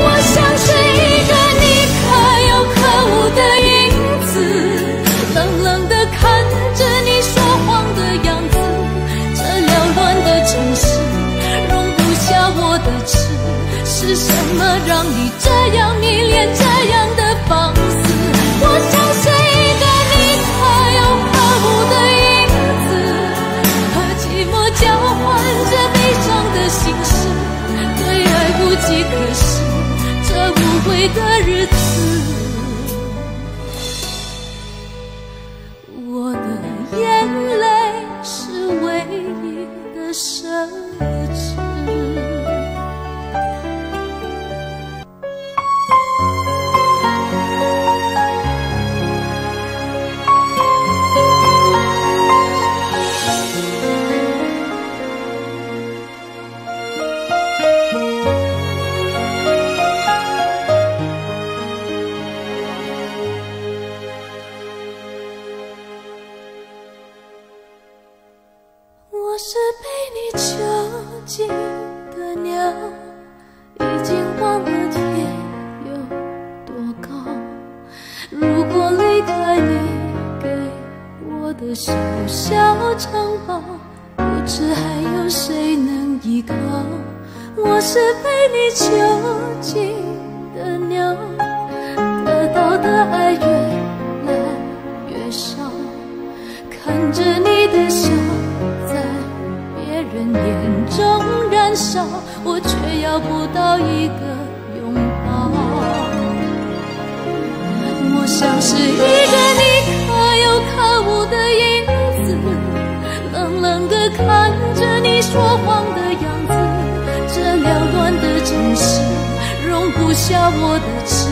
我像是一个你可有可无的影子，冷冷的看着你说谎的样子。这缭乱的城市容不下我的痴，是什么让你这样迷恋这样的无计可施，这无味的日子。我是被你囚禁的鸟，已经忘了天有多高。如果离开你给我的小小城堡，不知还有谁能依靠。我是被你囚禁的鸟，得到的爱越来越少，看着你的笑。人眼中燃烧，我却要不到一个拥抱。我像是一个你可有可无的影子，冷冷的看着你说谎的样子。这缭乱的城市容不下我的痴，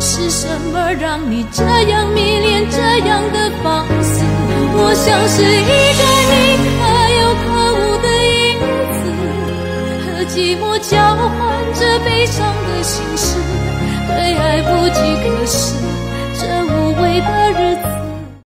是什么让你这样迷恋这样的放肆？我像是一个你寂寞交换着悲伤的心事，对爱无计可施，